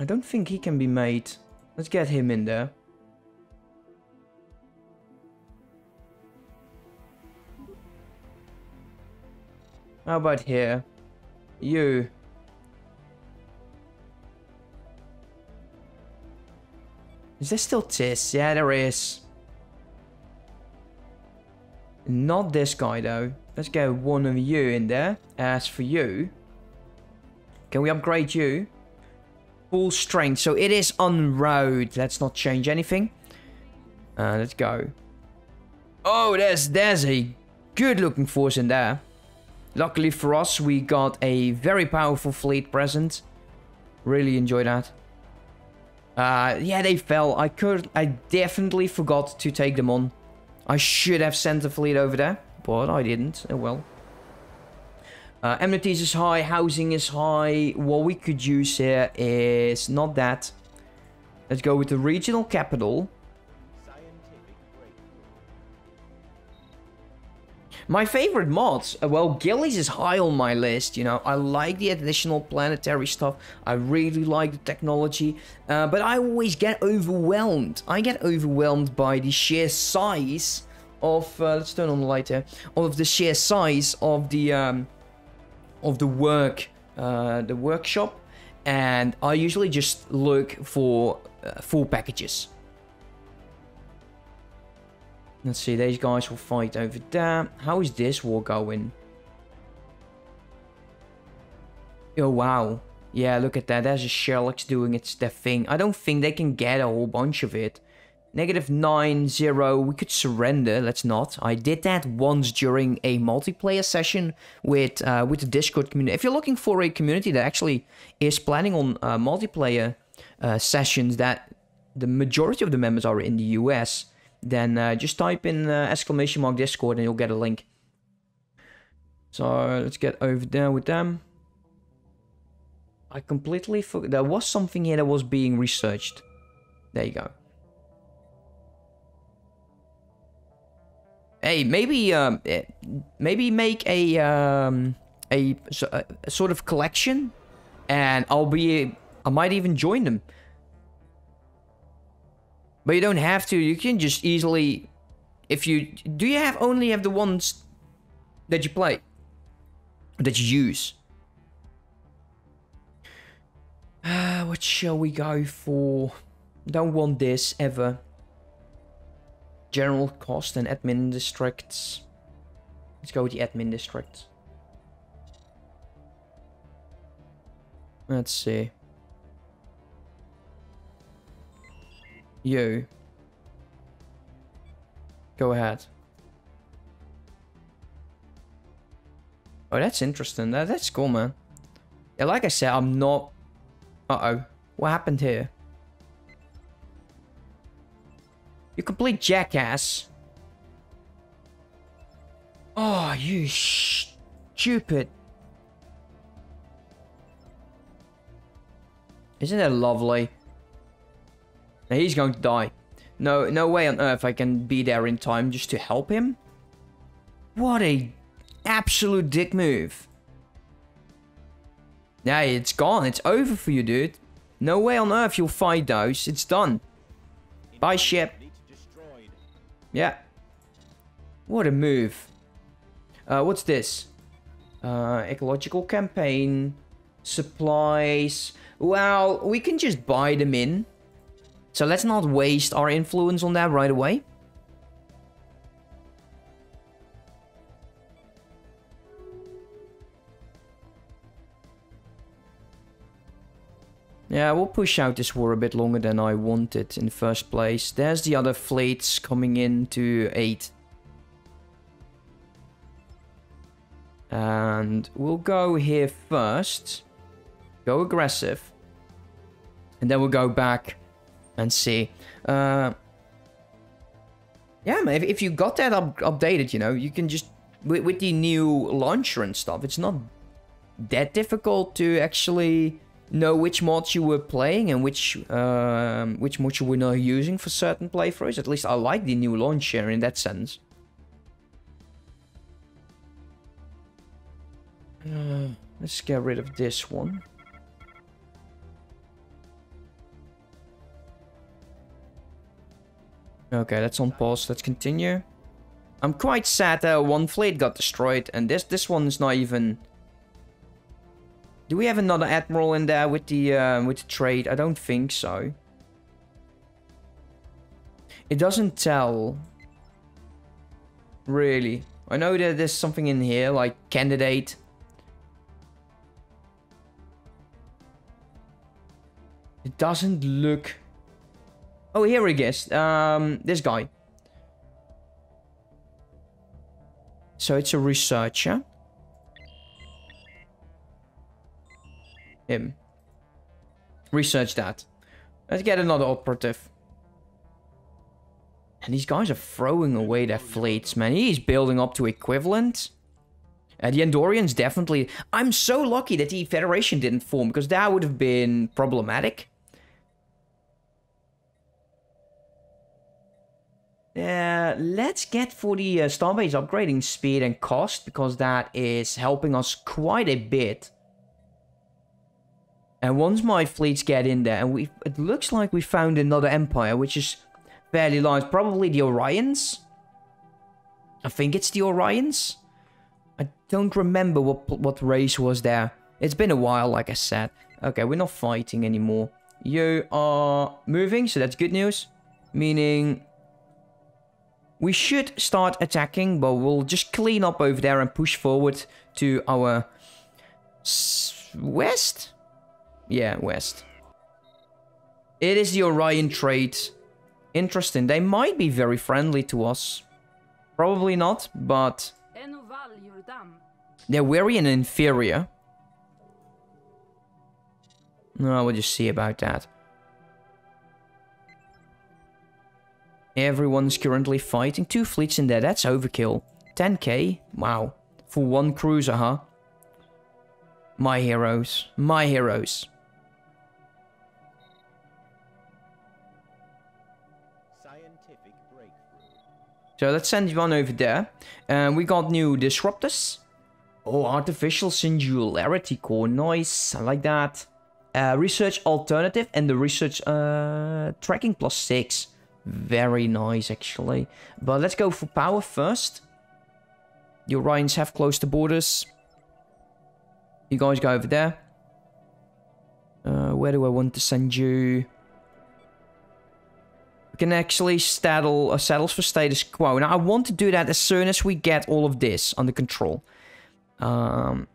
I don't think he can be made. Let's get him in there. How about here? You. Is there still Tis? Yeah, there is. Not this guy, though. Let's get one of you in there. As for you... Can we upgrade you? Full strength. So it is on road. Let's not change anything. Uh, let's go. Oh, there's, there's a good looking force in there. Luckily for us, we got a very powerful fleet present. Really enjoy that. Uh, yeah, they fell. I could, I definitely forgot to take them on. I should have sent a fleet over there, but I didn't. Oh well. Uh, amenities is high, housing is high. What we could use here is not that. Let's go with the regional capital. My favorite mods, uh, well, Gillies is high on my list, you know. I like the additional planetary stuff. I really like the technology. Uh, but I always get overwhelmed. I get overwhelmed by the sheer size of... Uh, let's turn on the light here. Of the sheer size of the... Um, of the work... Uh, the workshop. And I usually just look for uh, full packages. Let's see, these guys will fight over there. How is this war going? Oh, wow. Yeah, look at that. There's a Sherlock's doing its their thing. I don't think they can get a whole bunch of it. Negative 9, 0. We could surrender. Let's not. I did that once during a multiplayer session with uh, with the Discord community. If you're looking for a community that actually is planning on uh, multiplayer uh, sessions that the majority of the members are in the US, then uh, just type in uh, exclamation mark Discord and you'll get a link. So let's get over there with them. I completely forgot. There was something here that was being researched. There you go. Hey, maybe um, eh, maybe make a um, a, a sort of collection, and I'll be I might even join them. But you don't have to. You can just easily... If you... Do you have only have the ones that you play? That you use? Uh, what shall we go for? Don't want this ever. General cost and admin districts. Let's go with the admin district. Let's see. You. Go ahead. Oh, that's interesting. That, that's cool, man. Yeah, like I said, I'm not... Uh-oh. What happened here? You complete jackass. Oh, you sh! stupid. Isn't that lovely? Now he's going to die. No, no way on earth I can be there in time just to help him. What a absolute dick move. Yeah, it's gone. It's over for you, dude. No way on earth you'll fight those. It's done. Bye, ship. Yeah. What a move. Uh, what's this? Uh, ecological campaign. Supplies. Well, we can just buy them in. So let's not waste our influence on that right away. Yeah, we'll push out this war a bit longer than I wanted in the first place. There's the other fleets coming in to aid. And we'll go here first. Go aggressive. And then we'll go back and see. Uh, yeah, man, if, if you got that up, updated, you know, you can just, with, with the new launcher and stuff, it's not that difficult to actually know which mods you were playing and which um, which mods you were not using for certain playthroughs. At least I like the new launcher in that sense. Uh, let's get rid of this one. Okay, that's on pause. Let's continue. I'm quite sad that one fleet got destroyed, and this this one is not even do we have another admiral in there with the uh, with the trade? I don't think so. It doesn't tell. Really, I know that there's something in here like candidate. It doesn't look. Oh, here he is. Um, this guy. So it's a researcher. Him. Research that. Let's get another operative. And these guys are throwing away their fleets, man. He's building up to equivalent. Uh, the Andorians definitely... I'm so lucky that the Federation didn't form, because that would have been problematic. Uh, let's get for the uh, Starbase upgrading speed and cost, because that is helping us quite a bit. And once my fleets get in there, and we it looks like we found another empire, which is fairly large. Probably the Orions. I think it's the Orions. I don't remember what what race was there. It's been a while, like I said. Okay, we're not fighting anymore. You are moving, so that's good news. Meaning we should start attacking, but we'll just clean up over there and push forward to our west? Yeah, west. It is the Orion trade. Interesting. They might be very friendly to us. Probably not, but... They're weary and inferior. No, we'll just see about that. Everyone's currently fighting. Two fleets in there, that's overkill. 10k? Wow. For one cruiser, huh? My heroes. My heroes. So let's send you one over there. And uh, we got new disruptors. Oh, artificial singularity core. Nice. I like that. Uh, research alternative and the research uh, tracking plus six. Very nice, actually. But let's go for power first. The Orions have closed the borders. You guys go over there. Uh, where do I want to send you? Can actually saddle, uh, saddles for status quo. Now, I want to do that as soon as we get all of this under control. Um,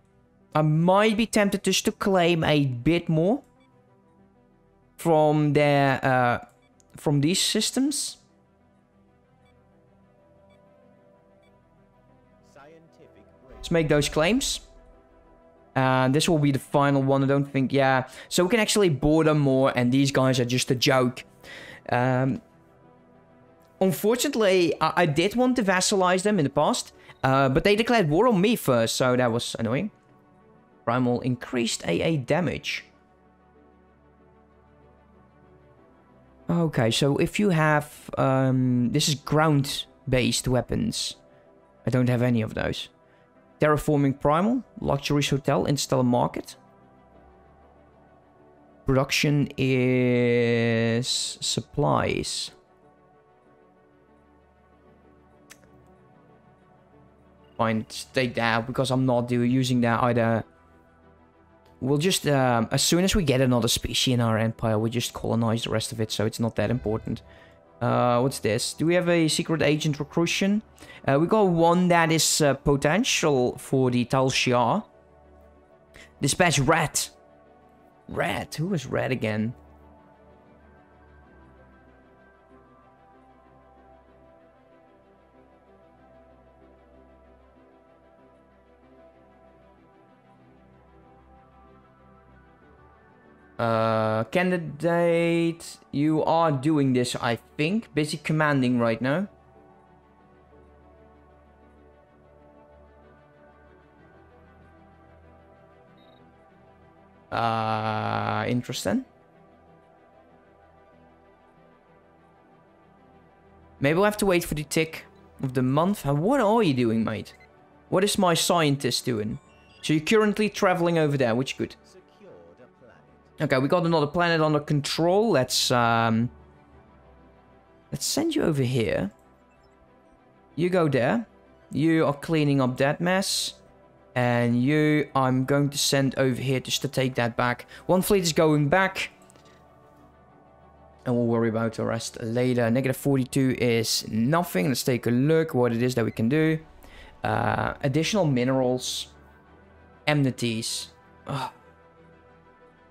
I might be tempted just to claim a bit more from their uh, from these systems? Let's make those claims. And this will be the final one, I don't think, yeah. So we can actually board them more, and these guys are just a joke. Um, unfortunately, I, I did want to vassalize them in the past, uh, but they declared war on me first, so that was annoying. Primal increased AA damage. Okay, so if you have... Um, this is ground-based weapons. I don't have any of those. Terraforming Primal, Luxuries Hotel, Interstellar Market. Production is... Supplies. Fine, take that because I'm not using that either We'll just, um, as soon as we get another species in our empire, we just colonize the rest of it, so it's not that important. Uh, what's this? Do we have a secret agent recruitment? Uh, we got one that is uh, potential for the Tal Shiar. Dispatch Rat. Rat? Who is Rat again? Uh, candidate, you are doing this, I think. Busy commanding right now. Uh, interesting. Maybe we'll have to wait for the tick of the month. What are you doing, mate? What is my scientist doing? So you're currently traveling over there, which good. Okay, we got another planet under control. Let's um, Let's send you over here. You go there. You are cleaning up that mess. And you, I'm going to send over here just to take that back. One fleet is going back. And we'll worry about the rest later. Negative 42 is nothing. Let's take a look what it is that we can do. Uh, additional minerals. Amenities. Oh.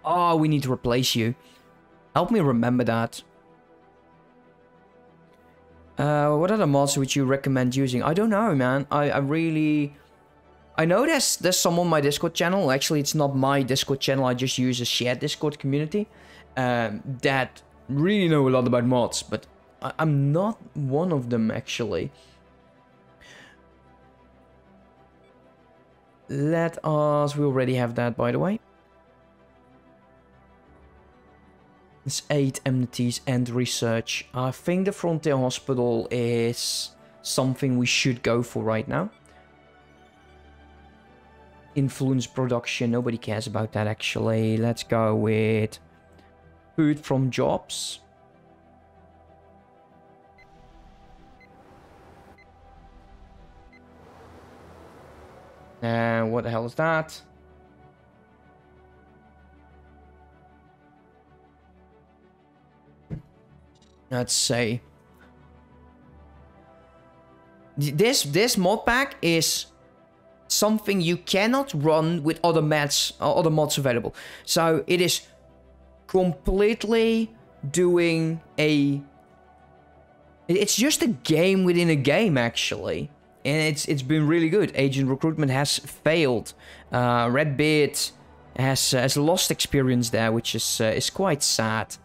Oh, we need to replace you. Help me remember that. Uh, what other mods would you recommend using? I don't know, man. I, I really... I know there's, there's some on my Discord channel. Actually, it's not my Discord channel. I just use a shared Discord community. Um, that really know a lot about mods. But I, I'm not one of them, actually. Let us... We already have that, by the way. It's eight amenities and research. I think the Frontier Hospital is something we should go for right now. Influence production, nobody cares about that actually. Let's go with food from jobs. And uh, what the hell is that? Let's say. This this mod pack is something you cannot run with other mods uh, other mods available. So it is completely doing a it's just a game within a game actually. And it's it's been really good. Agent recruitment has failed. Uh redbeard has has lost experience there which is uh, is quite sad.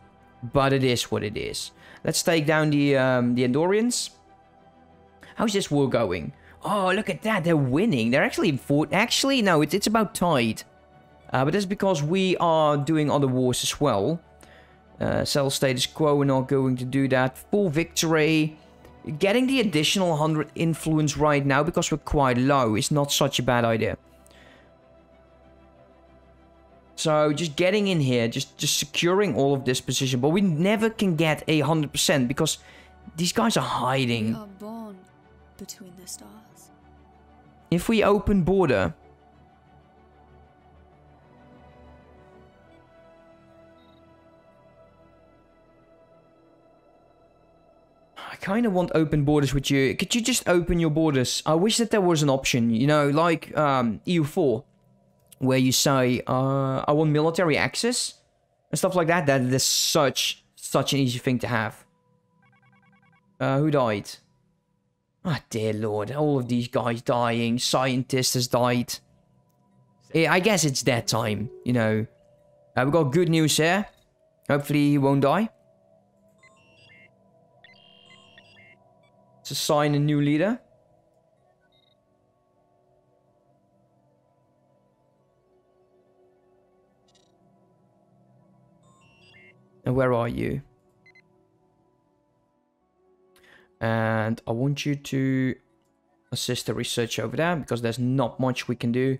But it is what it is Let's take down the um, the Andorians. How's this war going? Oh, look at that. They're winning. They're actually fought. Actually, no, it's, it's about tied. Uh, but that's because we are doing other wars as well. Uh, Cell status quo, we're not going to do that. Full victory. Getting the additional 100 influence right now because we're quite low is not such a bad idea. So just getting in here, just, just securing all of this position. But we never can get a 100% because these guys are hiding. We are born between the stars. If we open border... I kind of want open borders with you. Could you just open your borders? I wish that there was an option, you know, like um, EU4 where you say, uh, I want military access and stuff like that, that is such, such an easy thing to have. Uh, who died? Ah, oh, dear lord, all of these guys dying, scientist has died. I guess it's that time, you know. Uh, we got good news here. Hopefully he won't die. To sign a new leader. Where are you? And I want you to assist the research over there because there's not much we can do.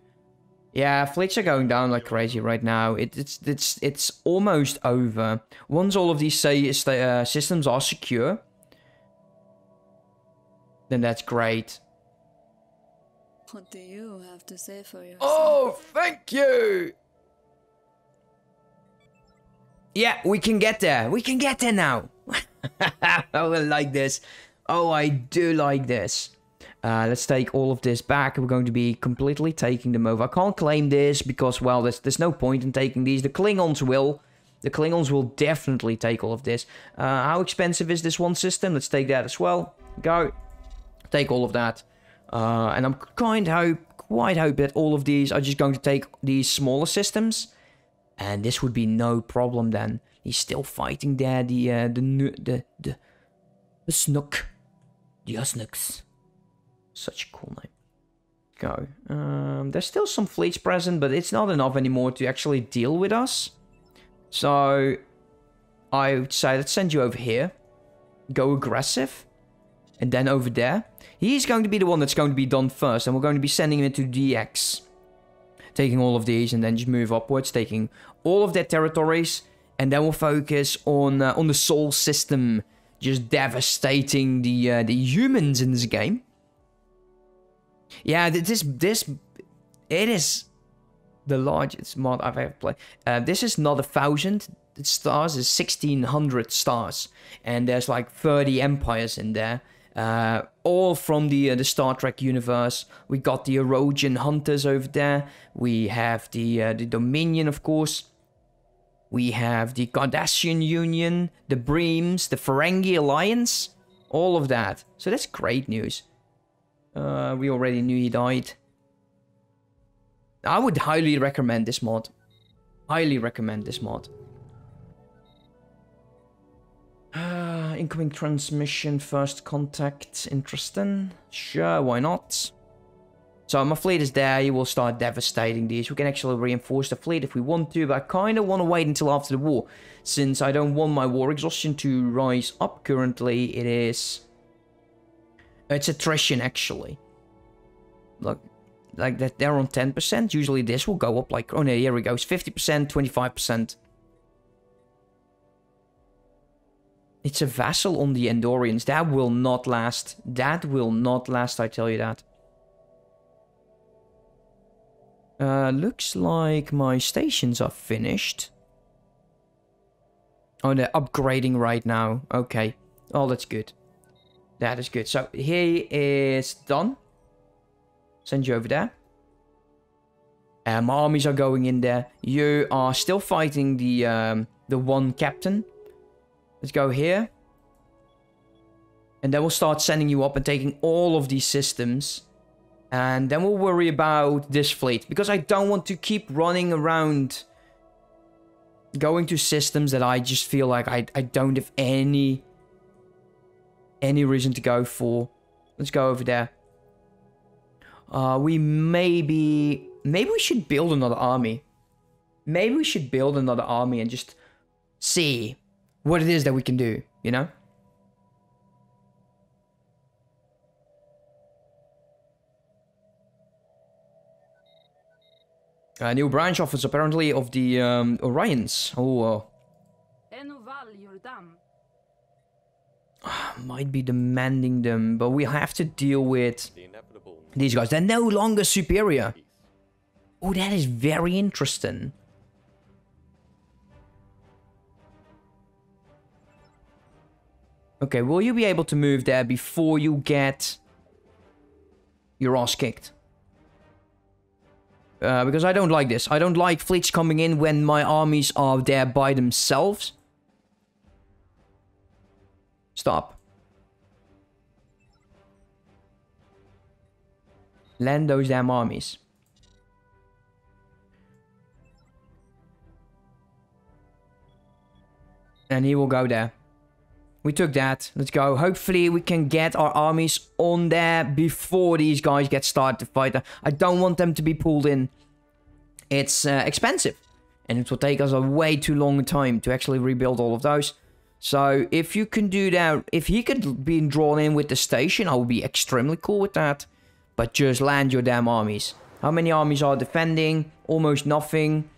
Yeah, fleets are going down like crazy right now. It, it's it's it's almost over. Once all of these say uh, systems are secure, then that's great. What do you have to say for yourself? Oh, thank you. Yeah, we can get there. We can get there now. I will like this. Oh, I do like this. Uh, let's take all of this back. We're going to be completely taking them over. I can't claim this because, well, there's, there's no point in taking these. The Klingons will. The Klingons will definitely take all of this. Uh, how expensive is this one system? Let's take that as well. Go. Take all of that. Uh, and I'm kind of hope, quite hope that all of these are just going to take these smaller systems. And this would be no problem then. He's still fighting there, the, uh, the, the, the, the Snook. The Usnuks. Such a cool name. Go. Um, there's still some fleets present, but it's not enough anymore to actually deal with us. So, I would say let's send you over here. Go aggressive. And then over there. He's going to be the one that's going to be done first. And we're going to be sending him into DX taking all of these and then just move upwards, taking all of their territories, and then we'll focus on uh, on the Sol system just devastating the uh, the humans in this game. Yeah, this this it is the largest mod I've ever played. Uh, this is not a thousand stars; it's sixteen hundred stars, and there's like thirty empires in there. Uh, all from the uh, the Star Trek universe. We got the Hirogen Hunters over there. We have the uh, the Dominion, of course. We have the Cardassian Union, the Breens, the Ferengi Alliance, all of that. So that's great news. Uh, we already knew he died. I would highly recommend this mod. Highly recommend this mod. Uh, incoming transmission, first contact, interesting. Sure, why not? So my fleet is there, you will start devastating these. We can actually reinforce the fleet if we want to, but I kind of want to wait until after the war. Since I don't want my war exhaustion to rise up currently, it is... It's attrition, actually. Look, like that they're on 10%. Usually this will go up like... Oh no, here we go. It's 50%, 25%. It's a vassal on the Andorians. That will not last. That will not last, I tell you that. Uh, looks like my stations are finished. Oh, they're upgrading right now. Okay. Oh, that's good. That is good. So, he is done. Send you over there. And my armies are going in there. You are still fighting the um, the one captain. Let's go here. And then we'll start sending you up and taking all of these systems. And then we'll worry about this fleet. Because I don't want to keep running around going to systems that I just feel like I, I don't have any any reason to go for. Let's go over there. Uh, we maybe... Maybe we should build another army. Maybe we should build another army and just see what it is that we can do, you know? A new branch office apparently of the um, Orions. Oh, uh, might be demanding them, but we have to deal with these guys. They're no longer superior. Oh, that is very interesting. Okay, will you be able to move there before you get your ass kicked? Uh, because I don't like this. I don't like fleets coming in when my armies are there by themselves. Stop. Land those damn armies. And he will go there. We took that. Let's go. Hopefully we can get our armies on there before these guys get started to fight. I don't want them to be pulled in. It's uh, expensive. And it will take us a way too long time to actually rebuild all of those. So if you can do that, if he could be drawn in with the station, I would be extremely cool with that. But just land your damn armies. How many armies are defending? Almost nothing.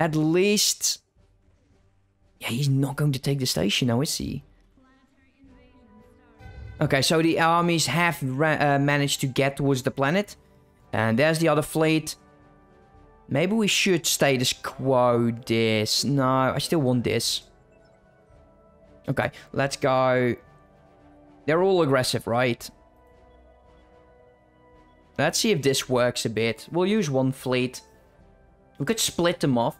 At least... Yeah, he's not going to take the station now, is he? Okay, so the armies have uh, managed to get towards the planet. And there's the other fleet. Maybe we should status quo this. No, I still want this. Okay, let's go. They're all aggressive, right? Let's see if this works a bit. We'll use one fleet. We could split them off.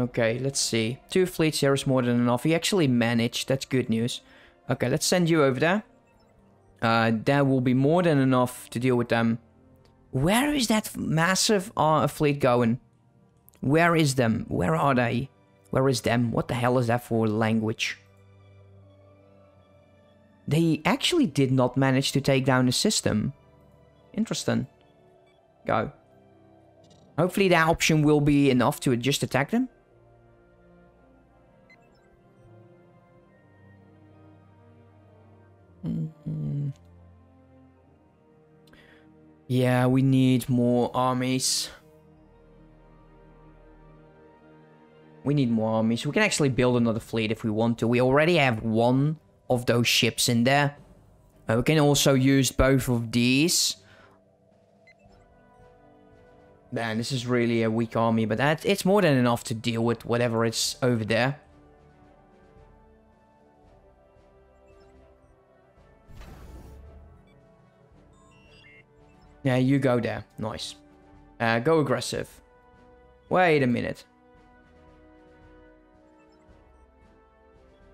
Okay, let's see. Two fleets here is more than enough. He actually managed. That's good news. Okay, let's send you over there. Uh, that will be more than enough to deal with them. Where is that massive uh, fleet going? Where is them? Where are they? Where is them? What the hell is that for language? They actually did not manage to take down the system. Interesting. Go. Hopefully that option will be enough to just attack them. Yeah, we need more armies. We need more armies. We can actually build another fleet if we want to. We already have one of those ships in there. Uh, we can also use both of these. Man, this is really a weak army, but that it's more than enough to deal with whatever is over there. Yeah, you go there. Nice. Uh, go aggressive. Wait a minute.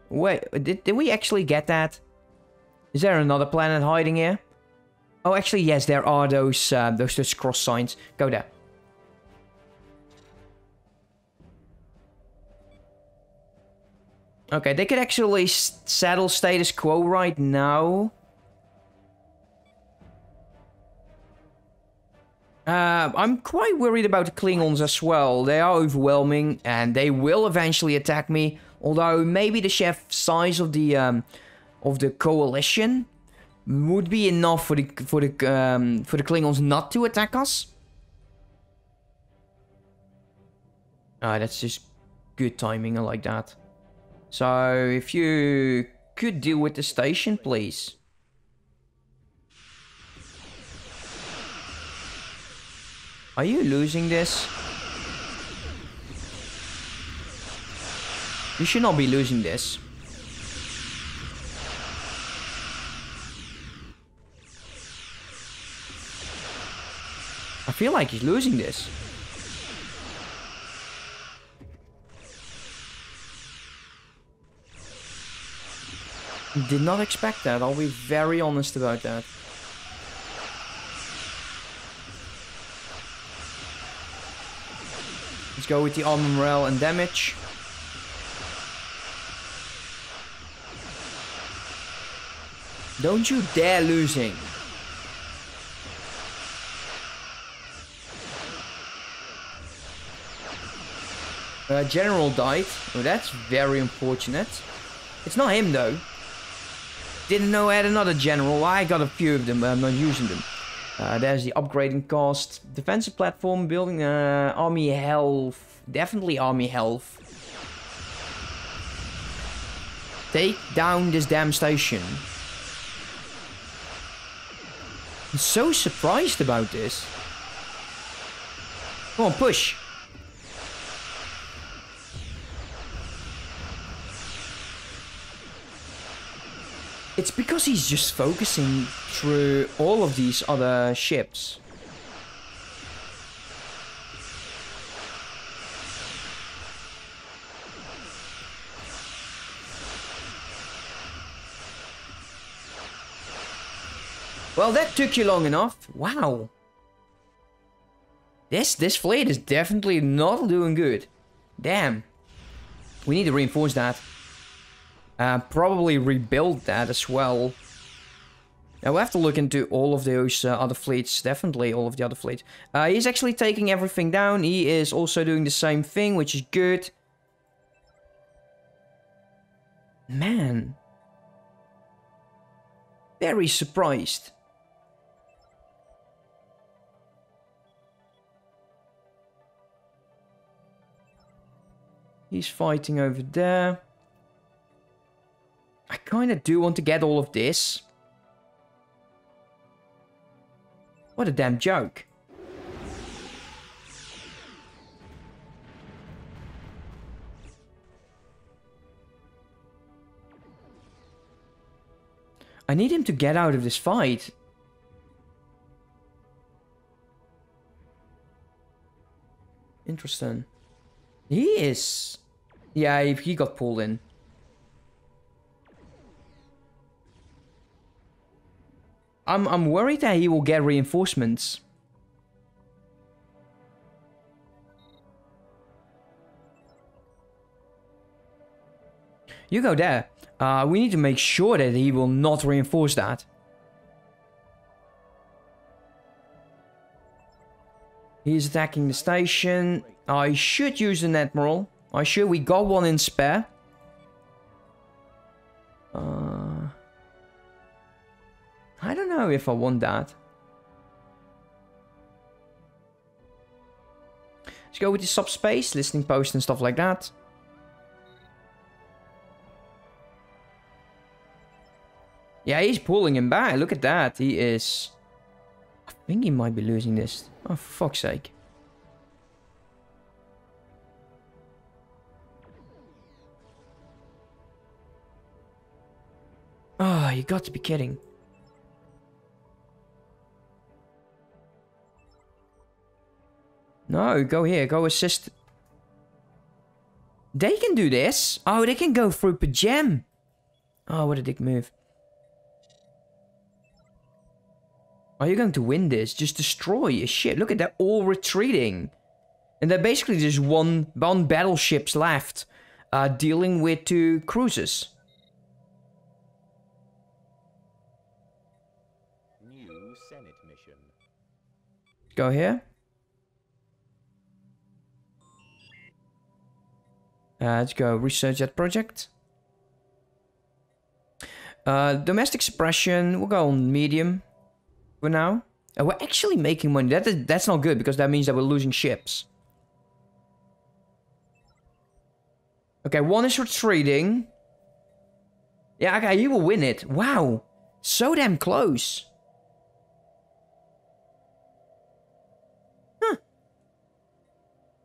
Wait, did, did we actually get that? Is there another planet hiding here? Oh, actually, yes, there are those, uh, those, those cross signs. Go there. Okay, they could actually settle status quo right now. Uh, I'm quite worried about the Klingons as well. They are overwhelming and they will eventually attack me. Although maybe the chef size of the um, of the coalition would be enough for the for the um, for the Klingons not to attack us. Ah, that's just good timing. I like that. So if you could deal with the station, please. Are you losing this? You should not be losing this. I feel like he's losing this. Did not expect that. I'll be very honest about that. Let's go with the armor morale and damage. Don't you dare losing. Uh, General died. Oh, that's very unfortunate. It's not him though. Didn't know I had another general. I got a few of them, but I'm not using them. Uh, there's the upgrading cost. Defensive platform, building uh, army health. Definitely army health. Take down this damn station. I'm so surprised about this. Come on, push. It's because he's just focusing through all of these other ships. Well, that took you long enough. Wow. This this fleet is definitely not doing good. Damn. We need to reinforce that. Uh, probably rebuild that as well. Now we have to look into all of those uh, other fleets. Definitely all of the other fleets. Uh, he's actually taking everything down. He is also doing the same thing, which is good. Man. Very surprised. He's fighting over there. I kind of do want to get all of this. What a damn joke. I need him to get out of this fight. Interesting. He is... Yeah, he got pulled in. I'm I'm worried that he will get reinforcements. You go there. Uh, we need to make sure that he will not reinforce that. He's attacking the station. I should use an admiral. I should. We got one in spare. Uh, I don't know if I want that. Let's go with the subspace, listening post and stuff like that. Yeah, he's pulling him back. Look at that. He is... I think he might be losing this. Oh, for fuck's sake. Oh, you got to be kidding. No, go here. Go assist. They can do this. Oh, they can go through Pajam. Oh, what a dick move. Are you going to win this? Just destroy your ship. Look at that, all retreating. And they're basically just one, one battleships left. Uh, dealing with two cruisers. New Senate mission. Go here. Let's go research that project. Uh, domestic suppression, we'll go on medium for now. Uh, we're actually making money. That is, that's not good because that means that we're losing ships. Okay, one is retreating. Yeah, okay, you will win it. Wow. So damn close. Huh.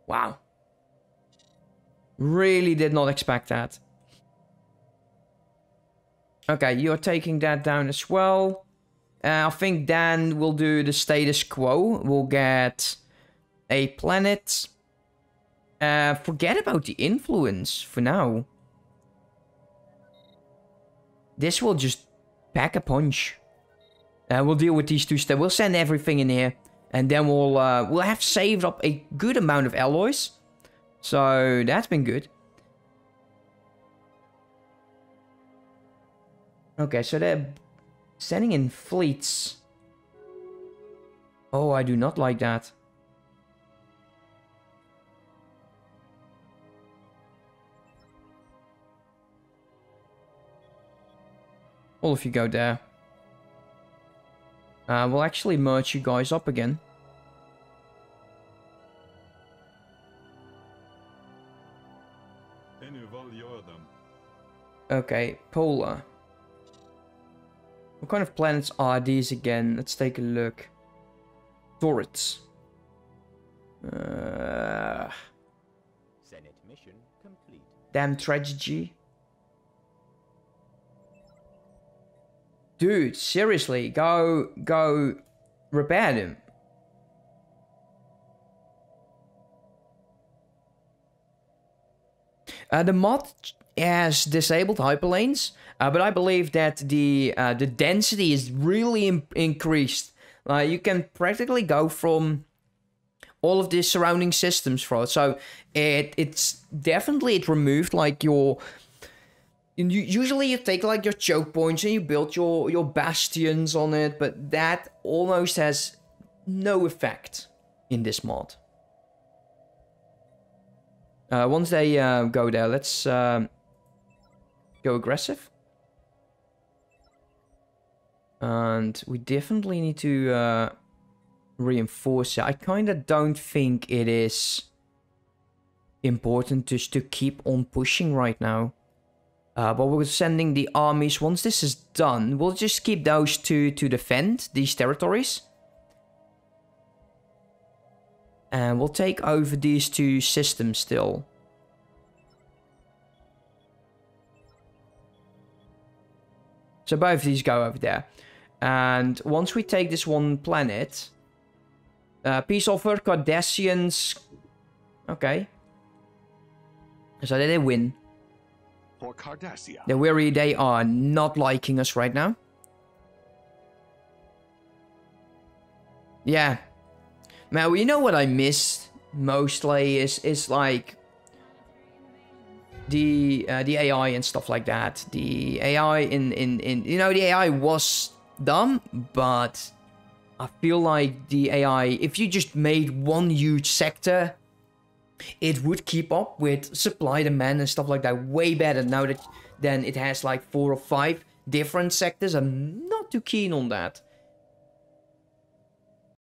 Wow. Really did not expect that. Okay, you're taking that down as well. Uh, I think Dan will do the status quo. We'll get a planet. Uh, forget about the influence for now. This will just pack a punch. Uh, we'll deal with these two steps. We'll send everything in here. And then we'll uh, we'll have saved up a good amount of alloys. So that's been good. Okay, so they're sending in fleets. Oh, I do not like that. All of you go there. Uh, we'll actually merge you guys up again. Okay, Polar. What kind of planets are these again? Let's take a look. Turrets. Uh, Senate mission complete. damn tragedy. Dude, seriously, go, go, repair them. Uh, the mod has disabled hyperlanes, uh, but I believe that the uh, the density is really im- increased. Uh, you can practically go from all of the surrounding systems for it. So it it's definitely it removed like your. Usually you take like your choke points and you build your your bastions on it, but that almost has no effect in this mod. Uh, once they uh, go there, let's um, go aggressive. And we definitely need to uh, reinforce it. I kind of don't think it is important just to keep on pushing right now. Uh, but we're sending the armies. Once this is done, we'll just keep those two to defend these territories. And we'll take over these two systems still. So both of these go over there. And once we take this one planet... Uh, peace offer, Cardassians... Okay. So they win. For Cardassia. They're weary, they are not liking us right now. Yeah. Now, you know what I miss mostly is is like the uh, the AI and stuff like that. The AI in in in you know the AI was dumb, but I feel like the AI, if you just made one huge sector, it would keep up with supply demand and stuff like that way better now that then it has like four or five different sectors. I'm not too keen on that.